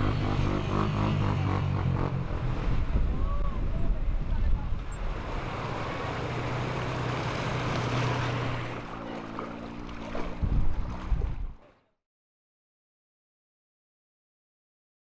Mm-hmm.